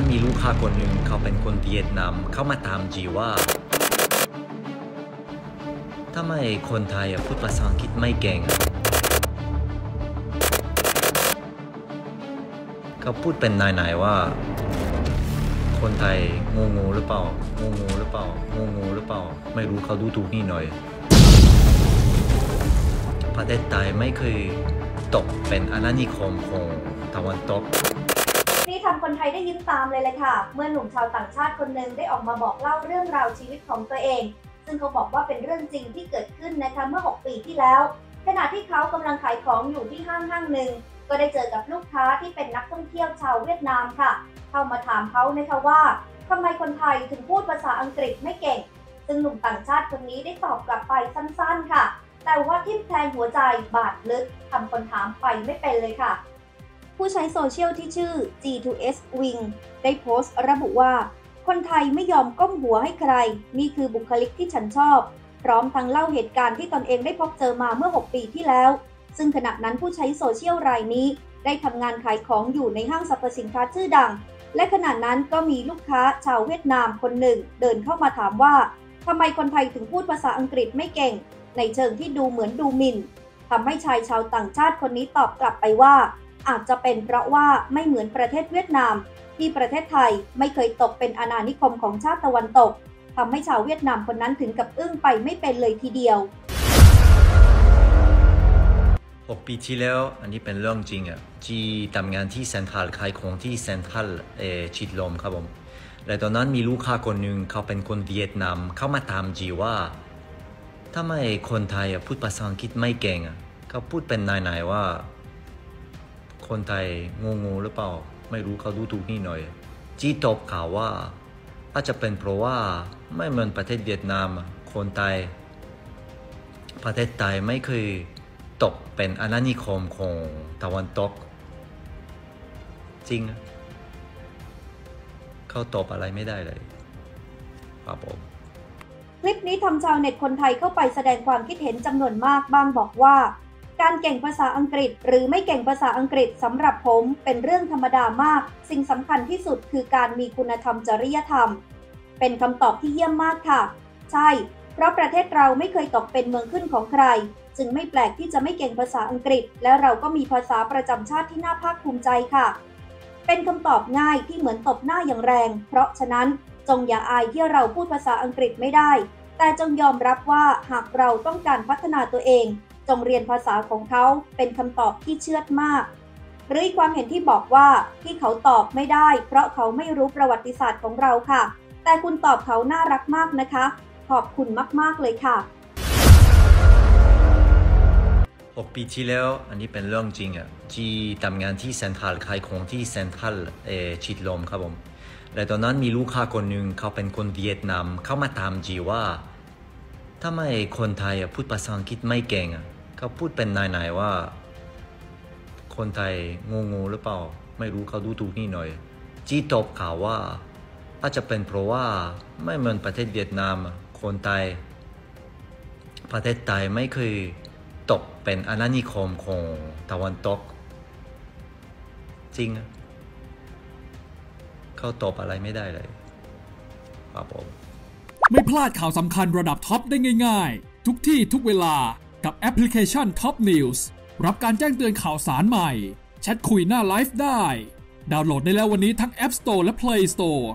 นั้นมีลูกค้าคนหนึ่งเขาเป็นคนเวียดนามเขามาตามจีว่าทำไมคนไทยพูดภาษาอังกฤษไม่เก่งเขาพูดเป็นนายๆว่า คนไทยงูงูหรือเปล่างูงูหรือเปล่างูงูหรือเปล่า ไม่รู้เขาดูถูกนี่หน่อย ประเทศไทยไม่เคยตกเป็นอาณานิคมของตะวันตก นี่ทำคนไทยได้ยิ้มตามเลยเลยค่ะ เมื่อหนุ่มชาวต่างชาติคนหนึ่งได้ออกมาบอกเล่าเรื่องราวชีวิตของตัวเอง ซึ่งเขาบอกว่าเป็นเรื่องจริงที่เกิดขึ้นนะคะเมื่อ 6 ปีที่แล้ว ขณะที่เขากำลังขายของอยู่ที่ห้างห้างหนึ่ง ก็ได้เจอกับลูกค้าที่เป็นนักท่องเที่ยวชาวเวียดนามค่ะ เข้ามาถามเขานะคะว่าทำไมคนไทยถึงพูดภาษาอังกฤษไม่เก่ง ซึ่งหนุ่มต่างชาติคนนี้ได้ตอบกลับไปสั้นๆ ค่ะ แต่ว่าทิ่มแทงหัวใจบาดลึกทำคนถามไปไม่เป็นเลยค่ะ ผู้ใช้โซเชียลที่ชื่อ G2S Wing ได้โพสต์ระบุว่า คนไทยไม่ยอมก้มหัวให้ใคร นี่คือบุคลิกที่ฉันชอบ พร้อมทั้งเล่าเหตุการณ์ที่ตนเองได้พบเจอมาเมื่อ 6 ปีที่แล้ว ซึ่งขณะนั้นผู้ใช้โซเชียลรายนี้ ได้ทำงานขายของอยู่ในห้างสรรพสินค้าชื่อดัง และขณะนั้นก็มีลูกค้าชาวเวียดนามคนหนึ่ง เดินเข้ามาถามว่าทำไมคนไทยถึงพูดภาษาอังกฤษไม่เก่ง ในเชิงที่ดูเหมือนดูหมิ่นทำให้ชายชาวต่างชาติคนนี้ตอบกลับไปว่า อาจจะเป็นเพราะว่าไม่เหมือนประเทศเวียดนาม ที่ประเทศไทยไม่เคยตกเป็นอาณานิคมของชาติตะวันตกทำให้ชาวเวียดนามคนนั้นถึงกับอึ้งไปไม่เป็นเลยทีเดียว6ปีที่แล้วอันนี้เป็นเรื่องจริงอะจีทำงานที่เซ็นทรัลขายของที่เซ็นทรัลเอชิดลมครับผมและตอนนั้นมีลูกค้าคนหนึ่งเขาเป็นคนเวียดนามเขามาถามจีว่าทำไมคนไทยพูดภาษาอังกฤษไม่เก่งอะเขาพูดเป็นนายๆว่า คนไทยงงูหรือเปล่า ไม่รู้เขาดูถูกนี่หน่อย จีตอบข่าวว่า อาจจะเป็นเพราะว่าไม่เหมือนประเทศเวียดนามคนไทย ประเทศไทยไม่เคยตกเป็นอาณานิคมของตะวันตก จริงอะเขาตอบอะไรไม่ได้เลยครับผมคลิปนี้ทำชาวเน็ตคนไทยเข้าไปแสดงความคิดเห็นจำนวนมากบ้างบอกว่า การเก่งภาษาอังกฤษ หรือไม่เก่งภาษาอังกฤษสำหรับผมเป็นเรื่องธรรมดามาก สิ่งสำคัญที่สุดคือการมีคุณธรรมจริยธรรม เป็นคำตอบที่เยี่ยมมากค่ะ ใช่ เพราะประเทศเราไม่เคยตกเป็นเมืองขึ้นของใคร จึงไม่แปลกที่จะไม่เก่งภาษาอังกฤษ และเราก็มีภาษาประจำชาติที่น่าภาคภูมิใจค่ะ เป็นคำตอบง่ายที่เหมือนตบหน้าอย่างแรง เพราะฉะนั้นจงอย่าอายที่เราพูดภาษาอังกฤษไม่ได้ แต่จงยอมรับว่าหากเราต้องการพัฒนาตัวเอง จงเรียนภาษาของเขาเป็นคำตอบที่เชื่อดมาก หรืออีกความเห็นที่บอกว่าที่เขาตอบไม่ได้ เพราะเขาไม่รู้ประวัติศาสตร์ของเราค่ะ แต่คุณตอบเขาน่ารักมากนะคะ ขอบคุณมากๆเลยค่ะ 6 ปีที่แล้วอันนี้เป็นเรื่องจริงอะจีทำงานที่เซ็นทรัลขายของที่เซ็นทรัลเอชิดลมครับผมและตอนนั้นมีลูกค้าคนหนึ่งเขาเป็นคนเวียดนามเขามาถามจีว่าทำไมคนไทยพูดภาษาอังกฤษไม่เก่งอะ เขาพูดเป็นนายๆว่า คนไทยงงูหรือเปล่า ไม่รู้เขาดูถูกนี่หน่อย จีตอบข่าวว่า อาจจะเป็นเพราะว่าไม่เหมือนประเทศเวียดนาม คนไทย ประเทศไทยไม่เคยตกเป็นอาณานิคมของตะวันตก จริง เขาตอบอะไรไม่ได้เลยครับผมไม่พลาดข่าวสำคัญระดับท็อปได้ง่าย ๆ ทุกที่ทุกเวลา กับแอปพลิเคชัน Top News รับการแจ้งเตือนข่าวสารใหม่ แชทคุยหน้าไลฟ์ได้ ดาวน์โหลดได้แล้ววันนี้ทั้ง App Store และ Play Store